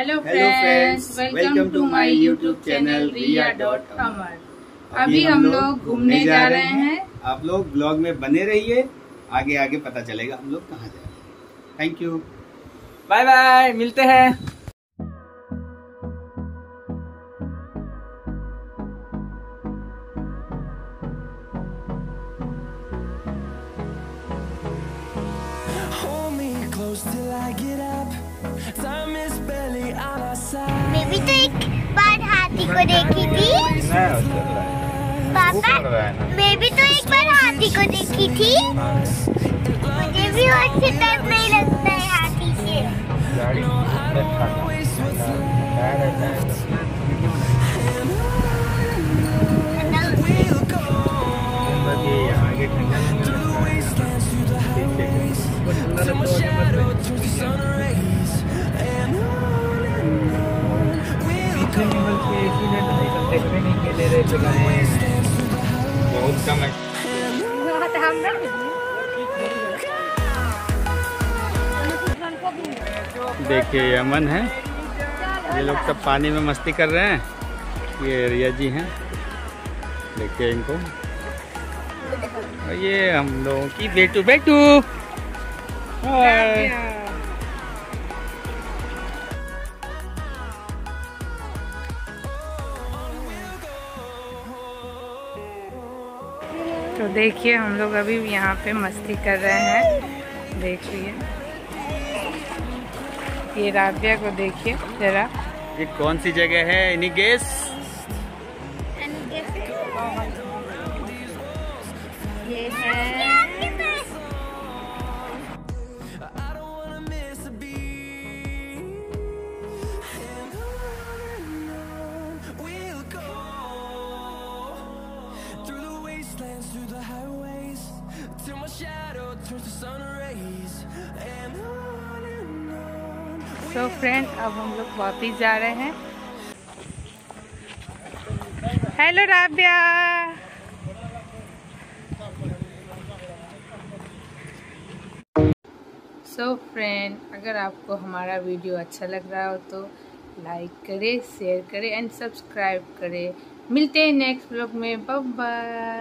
Hello friends welcome to my YouTube channel Riya dot Amar अभी हम लोग घूमने जा रहे हैं। आप लोग ब्लॉग में बने रहिए। आगे आगे पता चलेगा हम लोग कहाँ जा रहे हैं। थैंक यू बाय बाय मिलते हैं। Side. मैं भी तो एक बार हाथी को देखी थी। पापा, मैं भी तो एक बार हाथी को देखी थी। मुझे भी अच्छे डर नहीं लगता है हाथी से We'll बहुत कम है। देखिए ये अमन है। ये लोग सब पानी में मस्ती कर रहे हैं। ये रिया जी हैं। देखिए इनको। और ये हम लोगों की बेटू बेटू। हाय। तो देखिए हम लोग अभी भी यहाँ पे मस्ती कर रहे हैं। देखिए ये राबिया को देखिए जरा। ये कौन सी जगह है? एनी गेस ये है wastelands, through the highways, till my shadow turns to sun rays. And on and on. तो फ्रेंड अब हम लोग वापिस जा रहे हैं। हेलो राबिया सो फ्रेंड अगर आपको हमारा वीडियो अच्छा लग रहा हो तो लाइक करें शेयर करें एंड सब्सक्राइब करें। मिलते हैं नेक्स्ट ब्लॉग में। बाय